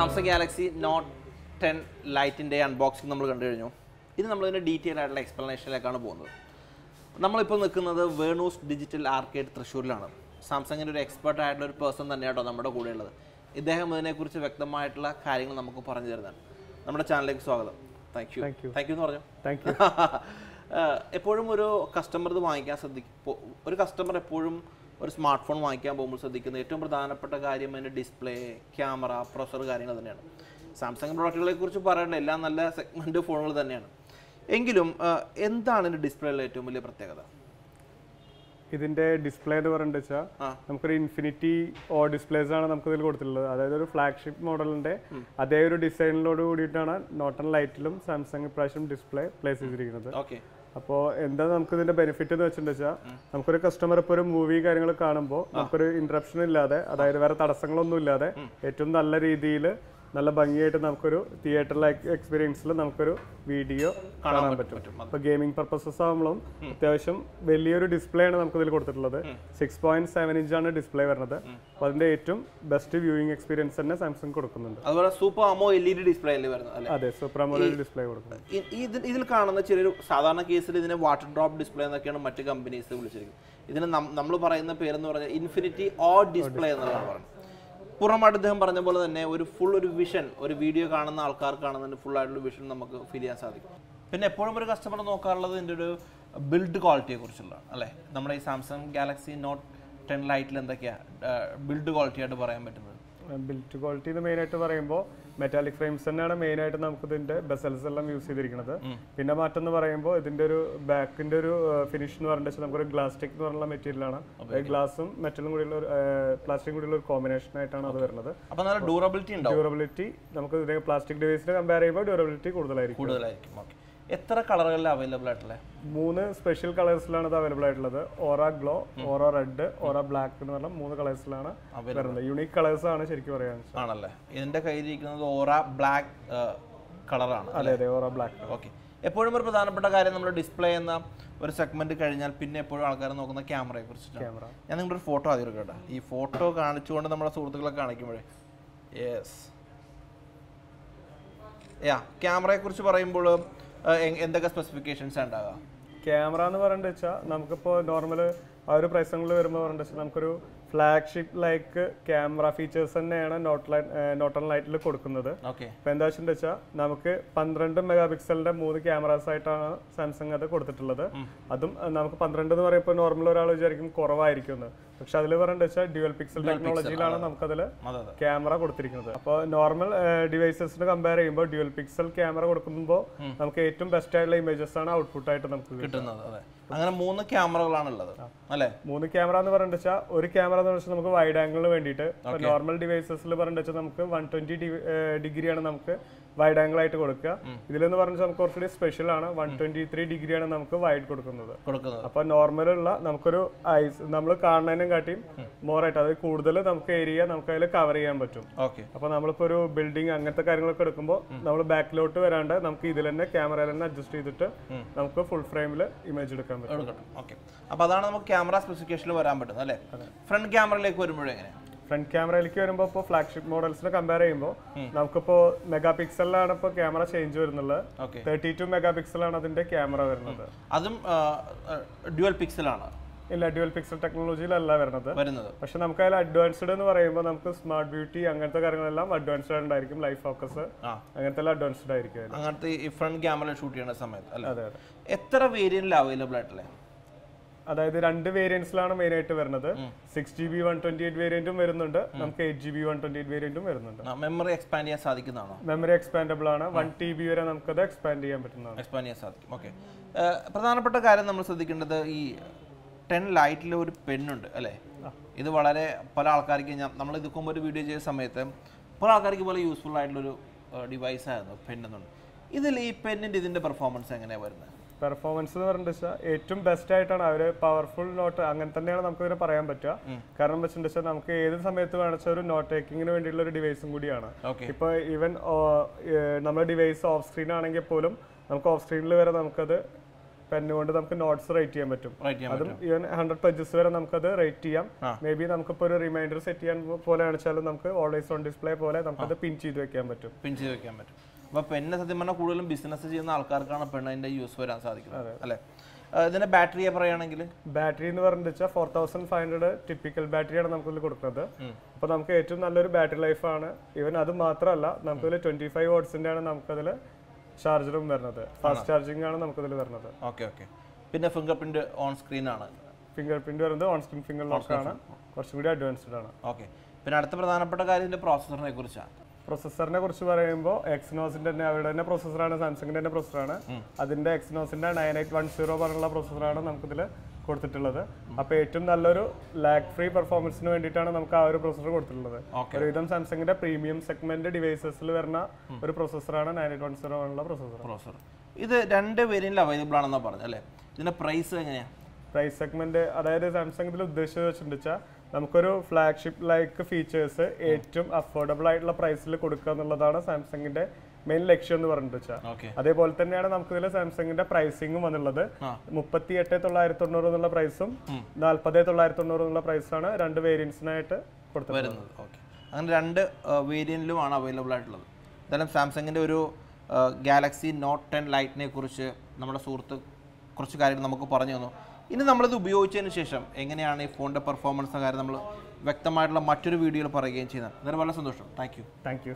Galaxy not ten ലൈറ്റിന്റെ unboxing നമ്മൾ കണ്ടു കഴിഞ്ഞു. ഇനി നമ്മളിതിന്റെ ഡീറ്റെയിൽ ആയിട്ടുള്ള എക്സ്പ്ലനേഷനിലേക്കാണ് പോകുന്നത്. നമ്മളിപ്പോൾ നിൽക്കുന്നത് വേണൂസ് ഡിജിറ്റൽ ആർക്കേഡ് തൃശ്ശൂരിലാണ്. സാംസങ്ങിന്റെ ഒരു എക്സ്പേർട്ട് ആയിട്ടുള്ള ഒരു പേഴ്സൺ തന്നെ തന്നെയാട്ടോ നമ്മുടെ കൂടെ ഉള്ളത് ഇദ്ദേഹം ഇതിനെക്കുറിച്ച് വ്യക്തമായിട്ടുള്ള കാര്യങ്ങൾ നമുക്ക് പറഞ്ഞു തരുന്നതാണ്. നമ്മുടെ ചാനലിലേക്ക് സ്വാഗതം. Thank you. താങ്ക് യു എന്ന് പറഞ്ഞു? താങ്ക് യു എപ്പോഴും ഒരു കസ്റ്റമർ ഇത് വാങ്ങിക്കാൻ ശ്രദ്ധിക്കും ഒരു കസ്റ്റമർ എപ്പോഴും ഒരു സ്മാർട്ട് ഫോൺ വാങ്ങിക്കാൻ പോകുമ്പോൾ ശ്രദ്ധിക്കുന്ന ഏറ്റവും പ്രധാനപ്പെട്ട കാര്യം അതിന്റെ ഡിസ്പ്ലേ ക്യാമറ പ്രൊസർ കാര്യങ്ങൾ തന്നെയാണ്. സാംസങ് പ്രോഡക്റ്റുകളെ കുറിച്ച് പറയേണ്ട എല്ലാം നല്ല സെഗ്മെന്റ് ഫോണുകൾ തന്നെയാണ്. എങ്കിലും എന്താണ് ഇതിന്റെ ഡിസ്പ്ലേയിലെ ഏറ്റവും വലിയ പ്രത്യേകത? ഇതിന്റെ ഡിസ്പ്ലേ എന്ന് പറയുന്നത് വെച്ചാൽ നമുക്കൊരു ഇൻഫിനിറ്റി ഓ ഡിസ്പ്ലേസ് ആണ് നമുക്ക് ഇതിൽ കൊടുത്തിട്ടുള്ളത്. അതായത് ഒരു ഫ്ലാഗ്ഷിപ്പ് മോഡലിന്റെ അതേ ഒരു ഡിസൈനിലോട് കൂടിയിട്ടാണ് നോട്ടൺ ലൈറ്റിലും സാംസങ് ഇപ്രാവശ്യം ഡിസ്പ്ലേ പ്ലേസ് ചെയ്തിരിക്കുന്നത്. ഓക്കെ. അപ്പോൾ എന്താ നമുക്ക് ഇതിന്റെ ബെനിഫിറ്റ് എന്ന് വെച്ചിട്ടുണ്ടെച്ചാൽ നമുക്കൊരു കസ്റ്റമർ ഇപ്പോൾ ഒരു മൂവി കാര്യങ്ങൾ കാണുമ്പോൾ നമുക്കൊരു ഇന്ററപ്ഷൻ ഇല്ലാതെ അതായത് വേറെ തടസ്സങ്ങളൊന്നും ഇല്ലാതെ ഏറ്റവും നല്ല രീതിയിൽ നല്ല ഭംഗിയായിട്ട് നമുക്കൊരു തിയേറ്ററിലെ എക്സ്പീരിയൻസിൽ നമുക്കൊരു വീഡിയോ കാണാൻ പറ്റും. അപ്പൊ ഗെയിമിംഗ് പർപ്പസസ് ആകുമ്പോഴും അത്യാവശ്യം വലിയൊരു ഡിസ്പ്ലേ ആണ് നമുക്ക് ഇതിൽ കൊടുത്തിട്ടുള്ളത്. സിക്സ് പോയിന്റ് സെവൻ ഇഞ്ച് ആണ് ഡിസ്പ്ലേ വരുന്നത്. അപ്പൊ അതിന്റെ ഏറ്റവും ബെസ്റ്റ് വ്യൂയിങ് എക്സ്പീരിയൻസ് തന്നെ സാംസങ് കൊടുക്കുന്നുണ്ട്. അതുപോലെ super അമോ L E D display അല്ലേ വരുന്നത്? അതെ സൂപ്പർ ഡിസ്പ്ലേ കൊടുക്കുന്നത് ഇ- ഇതിൽ ഇതിൽ കാണുന്ന ചെറിയൊരു സാധാരണ കേസിൽ ഇതിനെ വാട്ടർ ഡ്രോപ്പ് ഡിസ്പ്ലേ എന്നൊക്കെയാണ് മറ്റു കമ്പനീസ് വിളിച്ചിരിക്കുന്നത്. ഇതിന് നമ്മൾ പറയുന്ന പേരെന്ന് പറഞ്ഞാൽ ഇൻഫിനിറ്റി ഓ ഡിസ്പ്ലേ എന്നുള്ളതാണ് പറയുന്നത്. പുറമായിട്ട് അദ്ദേഹം പറഞ്ഞ പോലെ തന്നെ ഒരു ഫുൾ ഒരു വിഷൻ ഒരു വീഡിയോ കാണുന്ന ആൾക്കാർക്കാണെന്നുണ്ട് ഫുൾ ആയിട്ടുള്ള വിഷൻ നമുക്ക് ഫീൽ ചെയ്യാൻ സാധിക്കും. പിന്നെ എപ്പോഴും ഒരു കസ്റ്റമർ നോക്കാറുള്ളത് ഇതിന്റെ ഒരു ബിൽഡ് ക്വാളിറ്റിയെ കുറിച്ചുള്ളതാണ് അല്ലേ? നമ്മുടെ ഈ സാംസങ് ഗാലക്സി നോട്ട് ടെൻ ലൈറ്റിൽ എന്തൊക്കെയാണ് ബിൽഡ് ക്വാളിറ്റി ആയിട്ട് പറയാൻ പറ്റുന്നത്? ബിൽഡ് ക്വാളിറ്റി മെയിൻ ആയിട്ട് പറയുമ്പോൾ മെറ്റാലിക് ഫ്രെയിംസ് തന്നെയാണ് മെയിൻ ആയിട്ട് നമുക്ക് ഇതിന്റെ ബെസൽസ് എല്ലാം യൂസ് ചെയ്തിരിക്കുന്നത്. പിന്നെ മാറ്റം പറയുമ്പോൾ ഇതിന്റെ ഒരു ബാക്കിന്റെ ഒരു ഫിനിഷ് എന്ന് പറഞ്ഞിട്ട് നമുക്കൊരു ഗ്ലാസ്റ്റിക് എന്ന് പറഞ്ഞുള്ള മെറ്റീരിയൽ ആണ്. ഗ്ലാസും മെറ്റലും കൂടിയുള്ള ഒരു പ്ലാസ്റ്റിക് കൂടിയുള്ള ഒരു കോമ്പിനേഷൻ ആയിട്ടാണ് അത് വരുന്നത്. ഡ്യൂറബിലിറ്റി ഡ്യൂറബിലിറ്റി നമുക്ക് പ്ലാസ്റ്റിക് ഡിവൈസിനെ കമ്പയർ ചെയ്യുമ്പോൾ ഡ്യൂറബിലിറ്റി കൂടുതലായിരിക്കും. കൂടുതലായിരിക്കും. എത്ര കളറുകളിൽ അവൈലബിൾ ആയിട്ടുള്ളത് മൂന്ന് സ്പെഷ്യൽ കളേഴ്സിലാണ് ഇത് അവൈലബിൾ ആയിട്ടുള്ളത്. Aura glow aura red aura black എന്ന് പറഞ്ഞ മൂന്ന് കളേഴ്സിലാണ് വരുന്നത്. യൂണിക് കളേഴ്സ് ആണ് ശരിക്കും പറയാൻ ആണല്ലേ? ഇതിന്റെ കയ്യിലിരിക്കുന്നത് ഓറ ബ്ലാക്ക് കളറാണ് അതെ അതെ ഓറ ബ്ലാക്ക് ഓക്കെ എപ്പോഴും ഒരു പ്രധാനപ്പെട്ട കാര്യം നമ്മൾ ഡിസ്പ്ലേ എന്ന ഒരു സെഗ്മെന്റ് കഴിഞ്ഞാൽ പിന്നെ എപ്പോഴും ആൾക്കാർ നോക്കുന്ന ക്യാമറയെ കുറിച്ചിട്ടാണ്. ക്യാമറ ഞാൻ നിങ്ങളുടെ ഒരു ഫോട്ടോ ആദ്യം എടുക്കട്ടെ ഈ ഫോട്ടോ കാണിച്ചുകൊണ്ട് നമ്മുടെ സുഹൃത്തുക്കളെ കാണിക്കുമ്പോഴേ. യെസ് യാ ക്യാമറയെ കുറിച്ച് പറയുമ്പോൾ എന്തൊക്കെ സ്പെസിഫിക്കേഷൻസ് ഉണ്ടാകുക ക്യാമറ എന്ന് പറയുന്നത് വെച്ചാൽ നമുക്കിപ്പോൾ നോർമൽ ആ ഒരു പ്രൈസങ്ങളിൽ വരുമ്പോൾ പറഞ്ഞിട്ട് നമുക്കൊരു ഫ്ലാഗ്ഷിപ്പ് ലൈക്ക് ക്യാമറ ഫീച്ചേഴ്സ് തന്നെയാണ് നോട്ട് നോട്ടൺ ലൈറ്റിൽ കൊടുക്കുന്നത്. ഇപ്പം എന്താ വെച്ചാൽ വെച്ചാൽ നമുക്ക് പന്ത്രണ്ട് മെഗാ പിക്സലിന്റെ മൂന്ന് ക്യാമറാസ് ആയിട്ടാണ് സാംസങ് അത് കൊടുത്തിട്ടുള്ളത്. അതും നമുക്ക് പന്ത്രണ്ട് എന്ന് പറയുമ്പോൾ നോർമൽ ഒരാൾ വിചാരിക്കും കുറവായിരിക്കും എന്ന് പക്ഷെ അതിൽ പറയേണ്ടത് വെച്ചാൽ ഡ്യുവൽ പിക്സൽ ടെക്നോളജിയിലാണ് നമുക്കതിൽ ക്യാമറ കൊടുത്തിരിക്കുന്നത്. അപ്പോൾ നോർമൽ ഡിവൈസസിന് കമ്പയർ ചെയ്യുമ്പോൾ ഡ്യുവൽ പിക്സൽ ക്യാമറ കൊടുക്കുമ്പോൾ നമുക്ക് ഏറ്റവും ബെസ്റ്റ് ആയിട്ടുള്ള ഇമേജസ് ആണ് ഔട്ട്പുട്ട് ആയിട്ട് നമുക്ക് കിട്ടുന്നത്. അങ്ങനെ മൂന്ന് ക്യാമറകളാണ് ഉള്ളത് അല്ലേ? മൂന്ന് ക്യാമറ എന്ന് പറഞ്ഞാൽ വെച്ചാൽ ഒരു ക്യാമറ എന്ന് വെച്ചാൽ നമുക്ക് വൈഡ് ആംഗിളിന് വേണ്ടിയിട്ട്. നോർമൽ ഡിവൈസസിൽ പറയുന്നത് വെച്ചാൽ നമുക്ക് വൺ ട്വന്റി ഡിഗ്രിയാണ് നമുക്ക് വൈഡ് ആംഗിൾ ആയിട്ട് കൊടുക്കുക. ഇതിലെന്ന് പറഞ്ഞാൽ നമുക്ക് കുറച്ചുകൂടി സ്പെഷ്യൽ ആണ്. വൺ ട്വന്റി ത്രീ ഡിഗ്രിയാണ് നമുക്ക് വൈഡ് കൊടുക്കുന്നത്. അപ്പൊ നോർമലുള്ള നമുക്കൊരു ഐസ് നമ്മൾ കാണുന്നതിനും കാട്ടിയും മോറായിട്ട് അതായത് കൂടുതൽ നമുക്ക് ഏരിയ നമുക്ക് അതിൽ കവർ ചെയ്യാൻ പറ്റും. അപ്പൊ നമ്മളിപ്പോ ഒരു ബിൽഡിംഗ് അങ്ങനത്തെ കാര്യങ്ങളൊക്കെ എടുക്കുമ്പോൾ നമ്മൾ ബാക്കിലോട്ട് വരാണ്ട് നമുക്ക് ഇതിൽ തന്നെ ക്യാമറയിൽ തന്നെ അഡ്ജസ്റ്റ് ചെയ്തിട്ട് നമുക്ക് ഫുൾ ഫ്രെയിമിൽ ഇമേജ് എടുക്കാൻ പറ്റും. അപ്പൊ അതാണ് നമുക്ക് ക്യാമറ സ്പെസിഫിക്കേഷനിൽ വരാൻ പറ്റുന്നത് അല്ലേ? ഫ്രണ്ട് ക്യാമറയിലേക്ക് വരുമ്പോഴേ ഫ്രണ്ട് ക്യാമറയിലേക്ക് വരുമ്പോൾ ഇപ്പോൾ ഫ്ലാഗ്ഷിപ്പ് മോഡൽസിനെ കമ്പയർ ചെയ്യുമ്പോൾ നമുക്കിപ്പോൾ മെഗാ പിക്സലിലാണ് ഇപ്പോൾ ക്യാമറ ചേഞ്ച് വരുന്നുള്ളത്. തേർട്ടി ടു മെഗാ പിക്സലാണ് അതിന്റെ ക്യാമറ വരുന്നത്. അതും ഡ്യുവൽ പിക്സലാണ് ഇല്ല ഡ്യുവൽ പിക്സൽ ടെക്നോളജിയിലല്ല വരുന്നത്. പക്ഷെ നമുക്ക് അതിൽ അഡ്വാൻസ്ഡ് എന്ന് പറയുമ്പോൾ നമുക്ക് സ്മാർട്ട് ബ്യൂട്ടി അങ്ങനത്തെ കാര്യങ്ങളെല്ലാം അഡ്വാൻസ്ഡ് ഉണ്ടായിരിക്കും. ലൈഫ് ഫോക്കസ് അങ്ങനത്തെ എല്ലാം അഡ്വാൻസ്ഡ് ആയിരിക്കും അങ്ങനത്തെ ഈ ഫ്രണ്ട് ക്യാമറ ഷൂട്ട് ചെയ്യുന്ന സമയത്ത് അതെ അതെ. എത്ര വേരിയന്റിൽ അവൈലബിൾ ആയിട്ടുള്ളത് അതായത് രണ്ട് വേരിയൻസിലാണ് മെയിൻ ആയിട്ട് വരുന്നത്. Six G B one twenty eight വേരിയന്റും വരുന്നുണ്ട്. നമുക്ക് eight G B one twenty eight വേരിയന്റും വരുന്നുണ്ട്. മെമ്മറി എക്സ്പാൻഡ് ചെയ്യാൻ സാധിക്കുന്നതാണോ? മെമ്മറി എക്സ്പാൻഡബിൾ ആണ് വൺ ടി ബി വരെ നമുക്കത് എക്സ്പാൻഡ് ചെയ്യാൻ പറ്റുന്നതാണ്. എക്സ്പാൻഡ് ചെയ്യാൻ സാധിക്കും. ഓക്കെ പ്രധാനപ്പെട്ട കാര്യം നമ്മൾ ശ്രദ്ധിക്കേണ്ടത് ഈ ടെൻ ലൈറ്റിൽ ഒരു പെണ്ണുണ്ട് അല്ലേ? ഇത് വളരെ പല ആൾക്കാർക്ക് ഞാൻ നമ്മൾ ഇത് മുമ്പ് ഒരു വീഡിയോ ചെയ്ത സമയത്ത് പല ആൾക്കാർക്ക് പോലെ യൂസ്ഫുൾ ആയിട്ടുള്ളൊരു ഡിവൈസ് ആയിരുന്നു പെൻ എന്നുണ്ട് ഇതിൽ ഈ പെണ്ണിന്റെ ഇതിന്റെ പെർഫോമൻസ് എങ്ങനെയാണ് വരുന്നത്? പെർഫോമൻസ് എന്ന് പറഞ്ഞിട്ട് വെച്ചാൽ ഏറ്റവും ബെസ്റ്റ് ആയിട്ടാണ് അവർ പവർഫുൾ നോട്ട് അങ്ങനെ തന്നെയാണ് നമുക്ക് ഇതിനെ പറയാൻ പറ്റുക. കാരണം എന്ന് വെച്ചിട്ടുണ്ടെച്ചാൽ നമുക്ക് ഏത് സമയത്ത് വേണമെച്ചാൽ ഒരു നോട്ട് ടേക്കിങ്ങിന് വേണ്ടിയുള്ള ഒരു ഡിവൈസും കൂടിയാണ്. ഇപ്പൊ ഈവൻ നമ്മുടെ ഡിവൈസ് ഓഫ് സ്ക്രീൻ ആണെങ്കിൽ പോലും നമുക്ക് ഓഫ് സ്ക്രീനിൽ വരെ നമുക്കത് പെൻ കൊണ്ട് നമുക്ക് നോട്ട്സ് റൈറ്റ് ചെയ്യാൻ പറ്റും. അതും ഈവൻ ഹൺഡ്രഡ് പേജസ് വരെ നമുക്കത് റൈറ്റ് ചെയ്യാം. മേ ബി നമുക്കിപ്പോൾ ഒരു റിമൈൻഡർ സെറ്റ് ചെയ്യാൻ പോലെ വെച്ചാലും നമുക്ക് ഓൾവേസ് ഓൺ ഡിസ്പ്ലേ പോലെ നമുക്കത് പിൻ ചെയ്ത് വെക്കാൻ പറ്റും. പിൻ ചെയ്ത് വെക്കാൻ പറ്റും. അപ്പോൾ പെണ്ണ് സത്യം പറഞ്ഞാൽ കൂടുതലും ബിസിനസ് ചെയ്യുന്ന ആൾക്കാർക്കാണ് പെണ്ണിന്റെ യൂസ് വരാൻ സാധിക്കുന്നത് അല്ലേ? ഇതിന്റെ ബാറ്ററി പറയുകയാണെങ്കിൽ? ബാറ്ററി എന്ന് പറഞ്ഞിട്ട് വെച്ചാൽ four thousand five hundred typical ബാറ്ററിയാണ് നമുക്കിതിൽ കൊടുക്കുന്നത്. അപ്പോൾ നമുക്ക് ഏറ്റവും നല്ലൊരു ബാറ്ററി ലൈഫാണ് ഈവൻ അത് മാത്രമല്ല നമുക്കിതിൽ ട്വന്റി ഫൈവ് വോട്ട്സിന്റെ ആണ് നമുക്കതിൽ ചാർജറും വരുന്നത്. ഫാസ്റ്റ് ചാർജിംഗ് ആണ് നമുക്കതിൽ വരുന്നത്. ഓക്കെ ഓക്കെ പിന്നെ ഫിംഗർ പ്രിന്റ് ഓൺ സ്ക്രീൻ ആണ് ഫിംഗർ പ്രിന്റ് വരുന്നത് ഓൺ സ്ക്രീൻ ഫിംഗർ ലോക്ക് ആണ്. കുറച്ചും കൂടി അഡ്വാൻസ്ഡ് ആണ്. ഓക്കെ പിന്നെ അടുത്ത പ്രധാനപ്പെട്ട കാര്യം ഇതിന്റെ പ്രോസസറിനെ കുറിച്ചാണ്. പ്രൊസസ്സറിനെ കുറിച്ച് പറയുമ്പോൾ എക്സ്നോസിന്റെ തന്നെ അവരുടെ തന്നെ പ്രൊസസ്സറാണ് സാംസങ്ങിന്റെ തന്നെ പ്രൊസസ്സറാണ് അതിന്റെ എക്സ്നോസിന്റെ നയൻ എയ്റ്റ് വൺ സീറോ പറഞ്ഞുള്ള പ്രൊസസ്സറാണ് നമുക്കിതിൽ കൊടുത്തിട്ടുള്ളത്. അപ്പോൾ ഏറ്റവും നല്ലൊരു ലാഗ് ഫ്രീ പെർഫോമൻസിന് വേണ്ടിയിട്ടാണ് നമുക്ക് ആ ഒരു പ്രൊസസ്സർ കൊടുത്തിട്ടുള്ളത്. ഒരു ഒരുവിധം സാംസങ്ങിന്റെ പ്രീമിയം സെഗ്മെന്റ് ഡിവൈസസിൽ വരുന്ന ഒരു പ്രൊസസ്സറാണ് നയൻ എയ്റ്റ് വൺ സീറോ എന്നുള്ള പ്രൊസസ്സർ പ്രോസസ്സർ ഇത് രണ്ട് വേരിയന്റിൽ അവൈലബിൾ ആണെന്നാ പറഞ്ഞത് അല്ലേ? ഇതിന്റെ പ്രൈസ് എങ്ങനെയാണ് പ്രൈസ് സെഗ്മെന്റ് അതായത് സാംസങ് ഇതിൽ ഉദ്ദേശിച്ചത് വെച്ചിട്ടുണ്ടെച്ചാൽ നമുക്കൊരു ഫ്ലാഗ്ഷിപ്പ് ലൈക്ക് ഫീച്ചേഴ്സ് ഏറ്റവും അഫോർഡബിൾ ആയിട്ടുള്ള പ്രൈസിൽ കൊടുക്കുക എന്നുള്ളതാണ് സാംസങ്ങിന്റെ മെയിൻ ലക്ഷ്യം എന്ന് പറഞ്ഞിട്ട് വെച്ചാൽ അതേപോലെ തന്നെയാണ് നമുക്ക് ഇതിൽ സാംസങ്ങിന്റെ പ്രൈസിംഗും വന്നുള്ളത്. മുപ്പത്തി എട്ട് തൊള്ളായിരത്തി തൊണ്ണൂറ് എന്നുള്ള പ്രൈസും നാൽപ്പത് തൊള്ളായിരത്തി തൊണ്ണൂറ് എന്നുള്ള പ്രൈസാണ് രണ്ട് വേരിയൻസിനായിട്ട് കൊടുത്തത് അങ്ങനെ രണ്ട് വേരിയന്റിലുമാണ് അവൈലബിൾ ആയിട്ടുള്ളത്. എന്തായാലും സാംസങ്ങിന്റെ ഒരു ഗാലക്സി നോട്ട് ടെൻ ലൈറ്റിനെ കുറിച്ച് നമ്മുടെ സുഹൃത്ത് കുറച്ച് കാര്യങ്ങൾ നമുക്ക് പറഞ്ഞു തന്നു. ഇനി നമ്മളിത് ഉപയോഗിച്ചതിന് ശേഷം എങ്ങനെയാണ് ഈ ഫോണിന്റെ പെർഫോമൻസ് കാര്യം നമ്മൾ വ്യക്തമായിട്ടുള്ള മറ്റൊരു വീഡിയോയിൽ പറയുകയും ചെയ്യുന്നത്. എന്തായാലും വളരെ സന്തോഷം. Thank you thank you